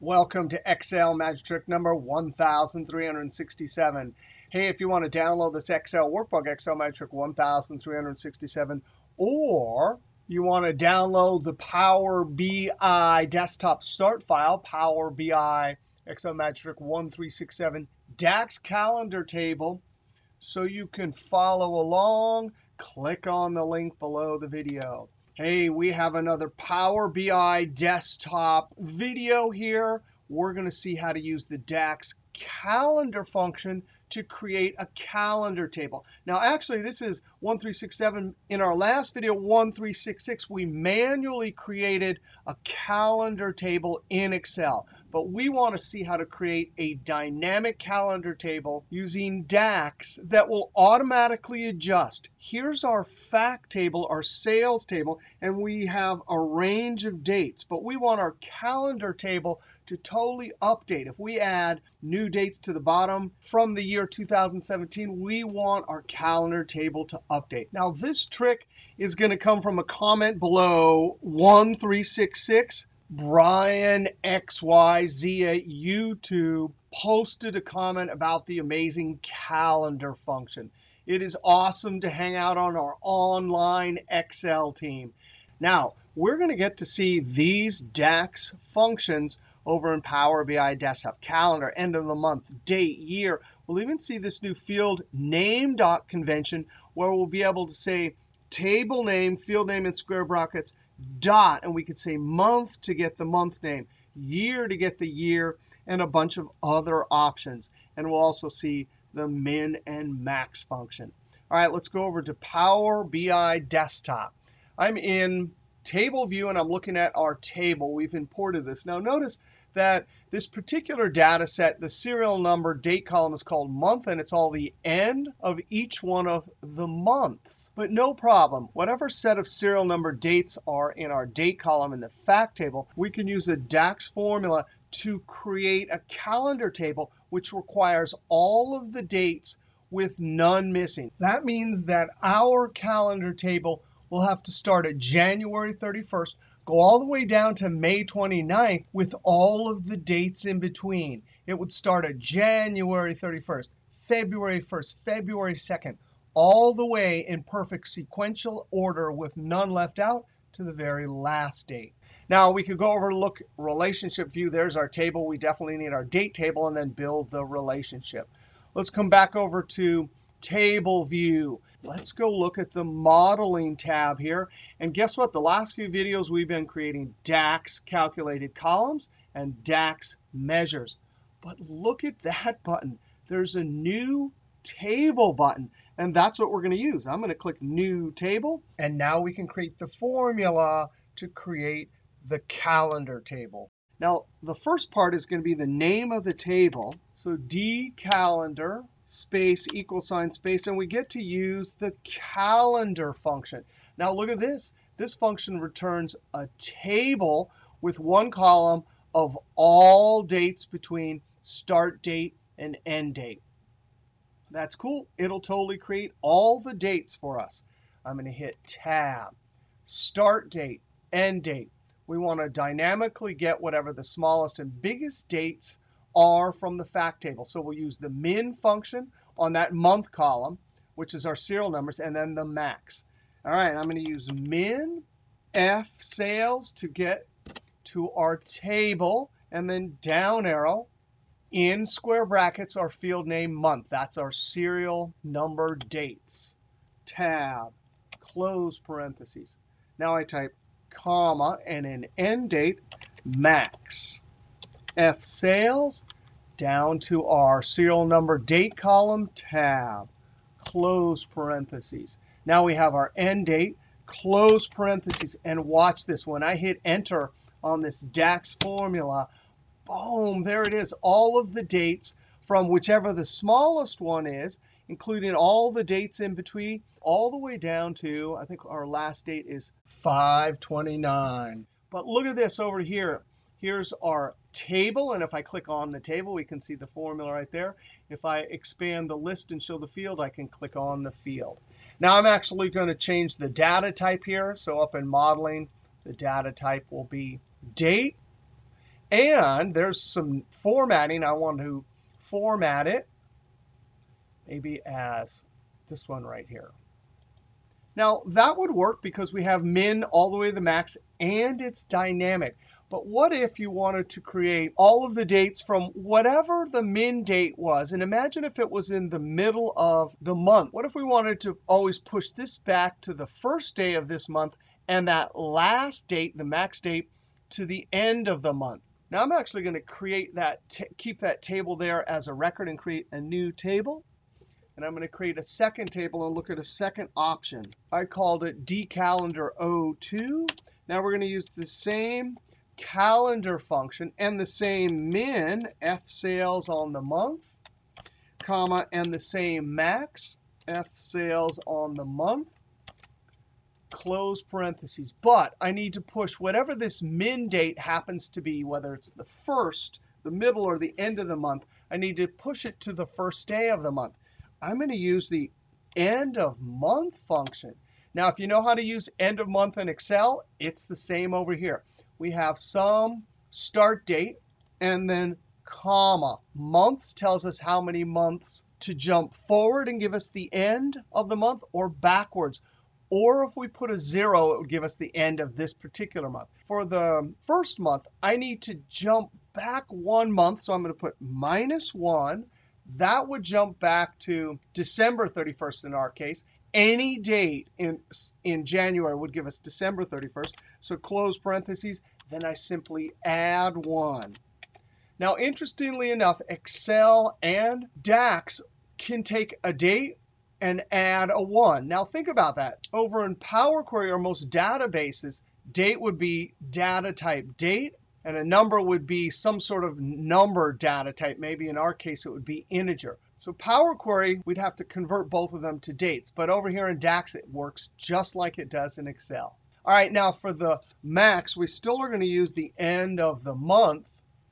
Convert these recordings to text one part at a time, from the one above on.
Welcome to Excel magic trick number 1367. Hey, if you want to download this Excel workbook, Excel magic trick 1367, or you want to download the Power BI desktop start file, Power BI Excel magic trick 1367 DAX calendar table, so you can follow along, click on the link below the video. Hey, we have another Power BI desktop video here. We're going to see how to use the DAX calendar function to create a calendar table. Now, actually, this is 1367. In our last video, 1366, we manually created a calendar table in Excel. But we want to see how to create a dynamic calendar table using DAX that will automatically adjust. Here's our fact table, our sales table, and we have a range of dates. But we want our calendar table to totally update. If we add new dates to the bottom from the year 2017, we want our calendar table to update. Now, this trick is going to come from a comment below 1366. Brian XYZ at YouTube posted a comment about the amazing calendar function. It is awesome to hang out on our online Excel team. Now, we're going to get to see these DAX functions over in Power BI Desktop. Calendar, end of the month, date, year. We'll even see this new field name dot convention where we'll be able to say table name, field name in square brackets, dot, and we could say month to get the month name, year to get the year, and a bunch of other options. And we'll also see the min and max function. All right, let's go over to Power BI Desktop. I'm in Table View, and I'm looking at our table. We've imported this. Now, notice that this particular data set, the serial number date column is called month, and it's all the end of each one of the months. But no problem. Whatever set of serial number dates are in our date column in the fact table, we can use a DAX formula to create a calendar table which requires all of the dates with none missing. That means that our calendar table will have to start at January 31st go all the way down to May 29th with all of the dates in between. It would start at January 31st, February 1st, February 2nd, all the way in perfect sequential order with none left out to the very last date. Now, we could go over look relationship view. There's our table. We definitely need our date table and then build the relationship. Let's come back over to table view. Let's go look at the modeling tab here. And guess what? The last few videos we've been creating DAX calculated columns and DAX measures. But look at that button. There's a new table button. And that's what we're going to use. I'm going to click New Table. And now we can create the formula to create the calendar table. Now, the first part is going to be the name of the table. So D calendar space equal sign space, and we get to use the calendar function. Now look at this. This function returns a table with one column of all dates between start date and end date. That's cool. It'll totally create all the dates for us. I'm going to hit Tab, Start Date, End Date. We want to dynamically get whatever the smallest and biggest dates are from the fact table. So we'll use the min function on that month column, which is our serial numbers, and then the max. All right, I'm going to use min f sales to get to our table, and then down arrow in square brackets our field name month. That's our serial number dates. Tab, close parentheses. Now I type comma and an end date max. F sales down to our serial number date column, tab, close parentheses. Now we have our end date, close parentheses. And watch this. When I hit enter on this DAX formula, boom, there it is. All of the dates from whichever the smallest one is, including all the dates in between, all the way down to, I think our last date is 529. But look at this over here. Here's our table. And if I click on the table, we can see the formula right there. If I expand the list and show the field, I can click on the field. Now I'm actually going to change the data type here. So up in modeling, the data type will be date. And there's some formatting. I want to format it maybe as this one right here. Now, that would work because we have min all the way to the max, and it's dynamic. But what if you wanted to create all of the dates from whatever the min date was? And imagine if it was in the middle of the month. What if we wanted to always push this back to the first day of this month and that last date, the max date, to the end of the month? Now, I'm actually going to create that, keep that table there as a record and create a new table. And I'm going to create a second table and look at a second option. I called it dcalendar 02. Now we're going to use the same calendar function and the same min, f sales on the month, comma, and the same max, f sales on the month, close parentheses. But I need to push whatever this min date happens to be, whether it's the first, the middle, or the end of the month, I need to push it to the first day of the month. I'm going to use the end of month function. Now, if you know how to use end of month in Excel, it's the same over here. We have some start date and then comma. Months tells us how many months to jump forward and give us the end of the month or backwards. Or if we put a zero, it would give us the end of this particular month. For the first month, I need to jump back one month. So I'm going to put minus 1 that would jump back to December 31st in our case. Any date in, in January would give us December 31st. So close parentheses. Then I simply add 1. Now, interestingly enough, Excel and DAX can take a date and add a 1. Now, think about that. Over in Power Query or most databases, date would be data type date and a number would be some sort of number data type. Maybe in our case, it would be integer. So Power Query, we'd have to convert both of them to dates. But over here in DAX, it works just like it does in Excel. All right, now for the max, we still are going to use the end of the month.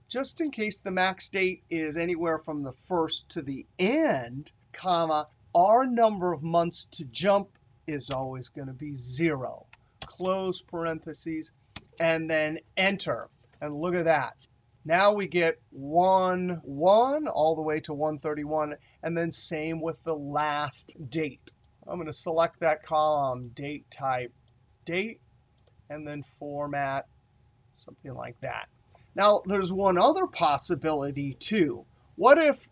Just in case the max date is anywhere from the first to the end, comma, our number of months to jump is always going to be 0. Close parentheses, and then enter. And look at that. Now we get 1, 1 all the way to 131. And then same with the last date. I'm going to select that column, date type, date, and then format, something like that. Now, there's one other possibility, too. What if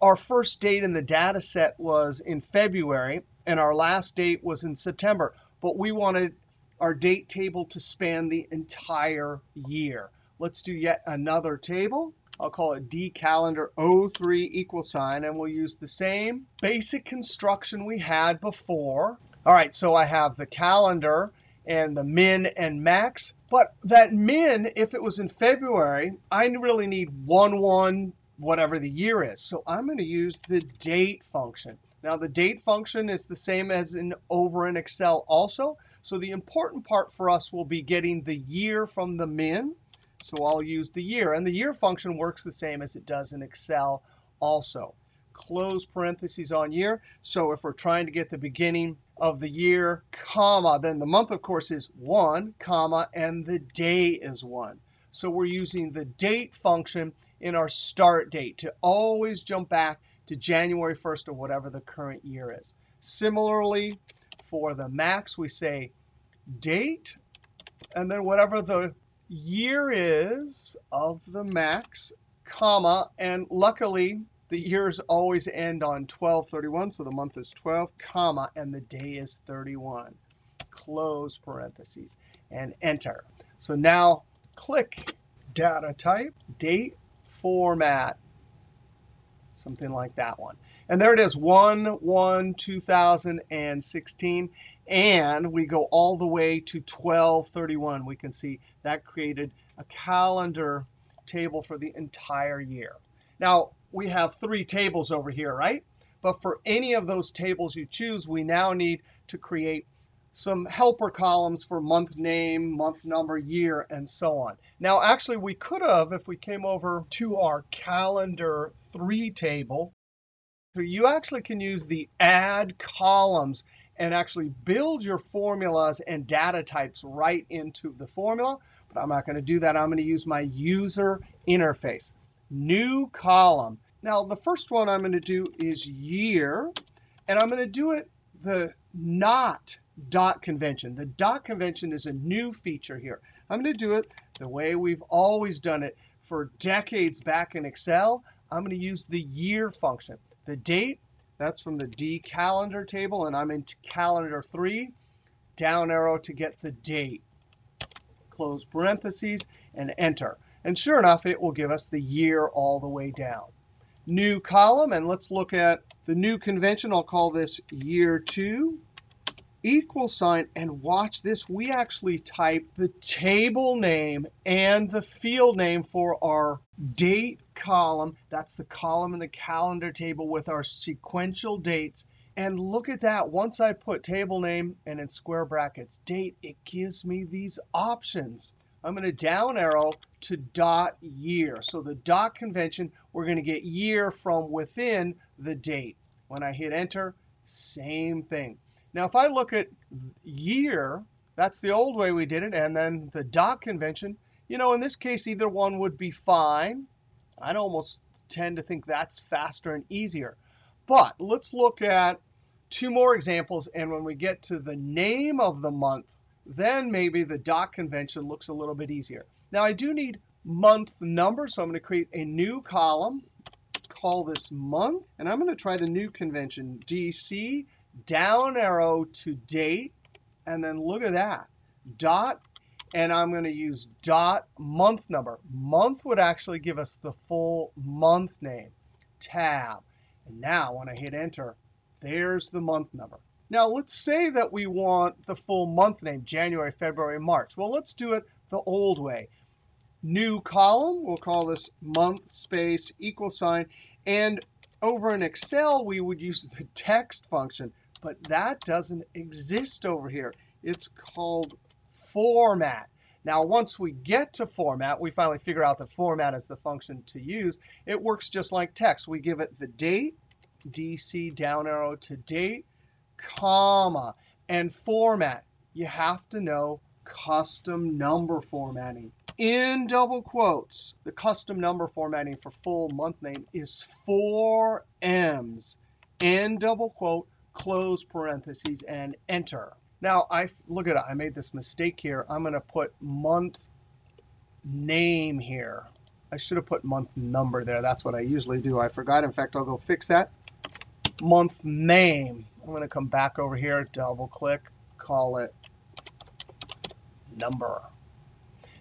our first date in the data set was in February and our last date was in September, but we wanted our date table to span the entire year? Let's do yet another table. I'll call it dcalendar 03 equal sign. And we'll use the same basic construction we had before. All right, so I have the calendar and the min and max. But that min, if it was in February, I really need 1, 1, whatever the year is. So I'm going to use the date function. Now, the date function is the same as in over in Excel also. So the important part for us will be getting the year from the min. So I'll use the year. And the year function works the same as it does in Excel also. Close parentheses on year. So if we're trying to get the beginning of the year, comma, then the month, of course, is 1, comma, and the day is 1. So we're using the date function in our start date to always jump back to January 1st or whatever the current year is. Similarly, for the max, we say date, and then whatever the year is of the max, comma, and luckily the years always end on 1231, so the month is 12, comma, and the day is 31. Close parentheses and enter. So now click data type, date, format, something like that one. And there it is, 1 1 2016 and we go all the way to 1231. We can see that created a calendar table for the entire year. Now, we have three tables over here, right? But for any of those tables you choose, we now need to create some helper columns for month name, month number, year, and so on. Now, actually, we could have, if we came over to our calendar 3 table, so you actually can use the add columns and actually build your formulas and data types right into the formula. But I'm not going to do that. I'm going to use my user interface. New column. Now, the first one I'm going to do is year. And I'm going to do it the not dot convention. The dot convention is a new feature here. I'm going to do it the way we've always done it for decades back in Excel. I'm going to use the year function. The date, that's from the D calendar table, and I'm in calendar 3. Down arrow to get the date. Close parentheses and enter. And sure enough, it will give us the year all the way down. New column, and let's look at the new convention. I'll call this year 2 equal sign. And watch this. We actually type the table name and the field name for our date column. That's the column in the calendar table with our sequential dates. And look at that. Once I put table name and in square brackets date, it gives me these options. I'm going to down arrow to dot year. So the dot convention, we're going to get year from within the date. When I hit enter, same thing. Now, if I look at year, that's the old way we did it. And then the dot convention, you know, in this case, either one would be fine. I'd almost tend to think that's faster and easier. But let's look at two more examples. And when we get to the name of the month, then maybe the dot convention looks a little bit easier. Now, I do need month number, so I'm going to create a new column. Call this month. And I'm going to try the new convention, DC down arrow to date, and then look at that. Dot, and I'm going to use dot month number. Month would actually give us the full month name. Tab. And now when I hit enter, there's the month number. Now let's say that we want the full month name, January, February, March. Well, let's do it the old way. New column, we'll call this month space equal sign. And over in Excel, we would use the text function. But that doesn't exist over here. It's called format. Now, once we get to format, we finally figure out that format is the function to use. It works just like text. We give it the date, DC down arrow to date, comma, and format. You have to know custom number formatting. In double quotes, the custom number formatting for full month name is four M's. In double quote, close parentheses, and enter. Now, I look at it. I made this mistake here. I'm going to put month name here. I should have put month number there. That's what I usually do. I forgot. In fact, I'll go fix that. Month name. I'm going to come back over here, double click, call it number.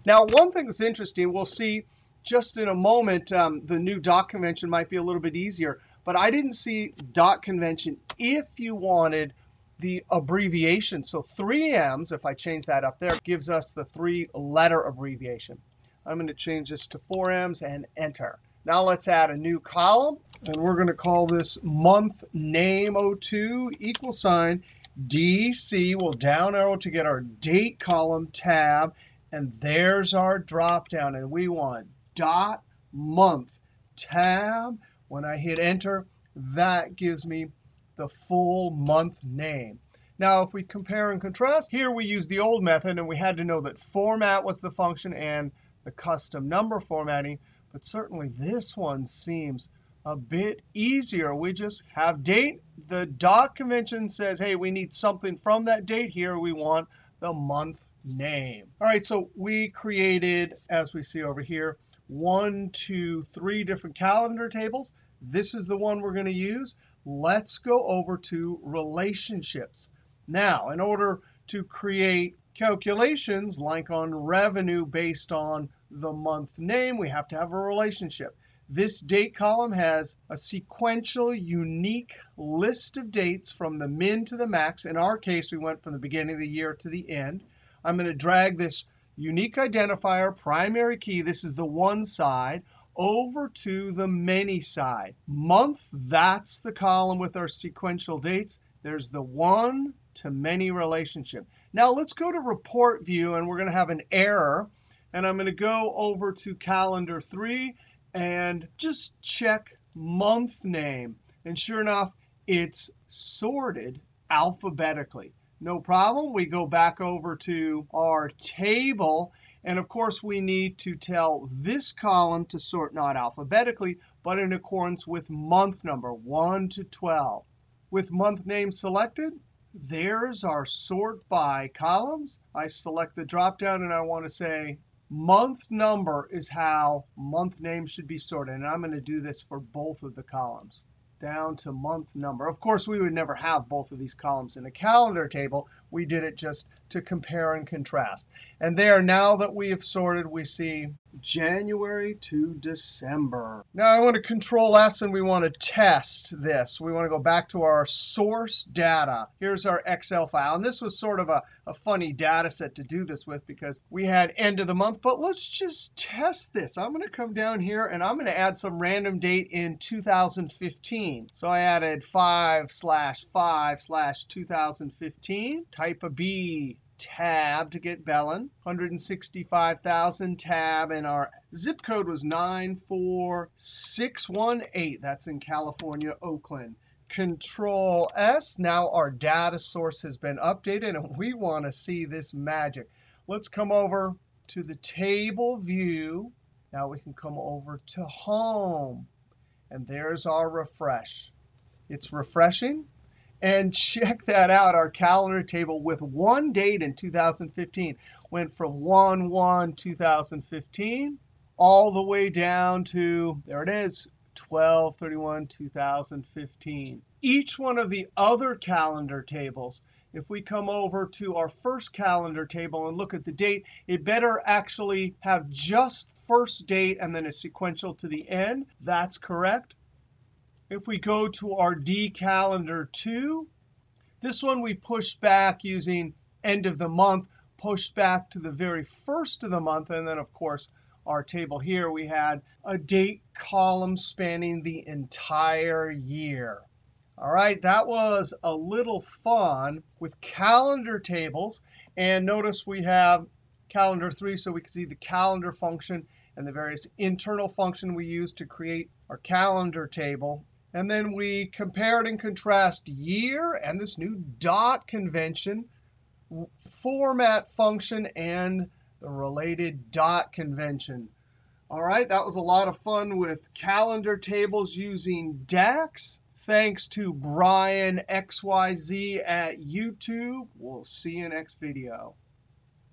Now, one thing that's interesting, we'll see just in a moment, um, the new dot convention might be a little bit easier. But I didn't see dot convention if you wanted the abbreviation. So 3Ms, if I change that up there, gives us the three-letter abbreviation. I'm going to change this to 4Ms and enter. Now let's add a new column. And we're going to call this month name 02 equal sign DC. We'll down arrow to get our date column tab. And there's our drop down. And we want dot month tab when I hit enter, that gives me the full month name. Now, if we compare and contrast, here we use the old method, and we had to know that format was the function and the custom number formatting. But certainly this one seems a bit easier. We just have date. The dot convention says, hey, we need something from that date. Here we want the month name. All right, so we created, as we see over here, one, two, three different calendar tables. This is the one we're going to use. Let's go over to relationships. Now, in order to create calculations like on revenue based on the month name, we have to have a relationship. This date column has a sequential, unique list of dates from the min to the max. In our case, we went from the beginning of the year to the end. I'm going to drag this unique identifier, primary key, this is the one side, over to the many side. Month, that's the column with our sequential dates. There's the one to many relationship. Now let's go to report view, and we're going to have an error. And I'm going to go over to calendar 3 and just check month name. And sure enough, it's sorted alphabetically. No problem. We go back over to our table. And of course, we need to tell this column to sort not alphabetically, but in accordance with month number, 1 to 12. With month name selected, there's our sort by columns. I select the dropdown, and I want to say month number is how month name should be sorted. And I'm going to do this for both of the columns down to month number. Of course, we would never have both of these columns in a calendar table. We did it just to compare and contrast. And there, now that we have sorted, we see January to December. Now I want to Control S and we want to test this. We want to go back to our source data. Here's our Excel file. And this was sort of a, a funny data set to do this with because we had end of the month. But let's just test this. I'm going to come down here and I'm going to add some random date in 2015. So I added 5 slash 5 slash 2015. Type a B tab to get Belen. 165,000 tab, and our zip code was 94618. That's in California, Oakland. Control S. Now our data source has been updated, and we want to see this magic. Let's come over to the table view. Now we can come over to home. And there's our refresh. It's refreshing. And check that out, our calendar table with one date in 2015 went from 1-1-2015 all the way down to, there it is, 12-31-2015. Each one of the other calendar tables, if we come over to our first calendar table and look at the date, it better actually have just first date and then a sequential to the end. That's correct. If we go to our D calendar 2, this one we pushed back using end of the month, pushed back to the very first of the month. And then, of course, our table here, we had a date column spanning the entire year. All right, that was a little fun with calendar tables. And notice we have calendar 3, so we can see the calendar function and the various internal function we use to create our calendar table. And then we compared and contrast year and this new dot convention, format function, and the related dot convention. All right, that was a lot of fun with calendar tables using DAX. Thanks to Brian XYZ at YouTube. We'll see you next video.